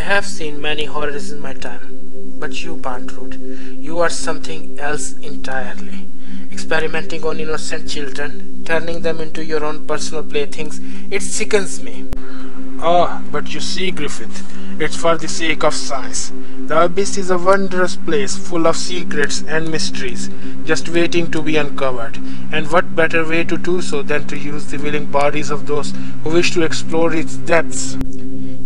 I have seen many horrors in my time, but you, Bondrewd, you are something else entirely. Experimenting on innocent children, turning them into your own personal playthings, it sickens me. Ah, but you see, Griffith, it's for the sake of science. The abyss is a wondrous place full of secrets and mysteries, just waiting to be uncovered. And what better way to do so than to use the willing bodies of those who wish to explore its depths?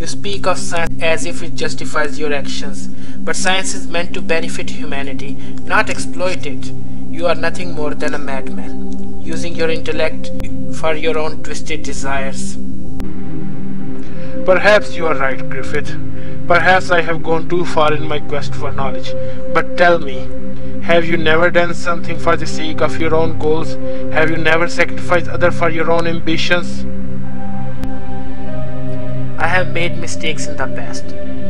You speak of science as if it justifies your actions, but science is meant to benefit humanity, not exploit it. You are nothing more than a madman, using your intellect for your own twisted desires. Perhaps you are right, Griffith. Perhaps I have gone too far in my quest for knowledge. But tell me, have you never done something for the sake of your own goals? Have you never sacrificed others for your own ambitions? I have made mistakes in the past,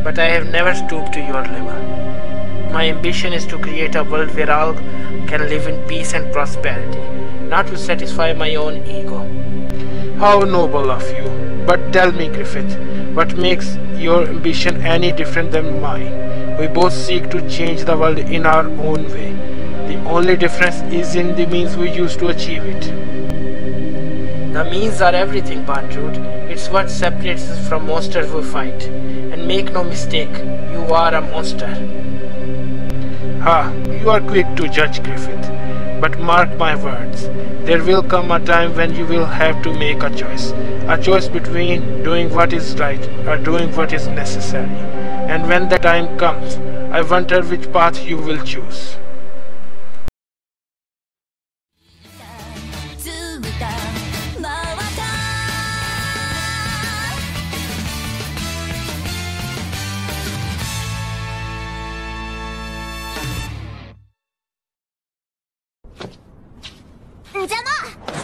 but I have never stooped to your level. My ambition is to create a world where all can live in peace and prosperity, not to satisfy my own ego. How noble of you. But tell me, Griffith, what makes your ambition any different than mine? We both seek to change the world in our own way. The only difference is in the means we use to achieve it. The means are everything, Bondrewd. It's what separates us from monsters we fight. And make no mistake, you are a monster. Ah, you are quick to judge, Griffith. But mark my words, there will come a time when you will have to make a choice. A choice between doing what is right or doing what is necessary. And when the time comes, I wonder which path you will choose. 邪魔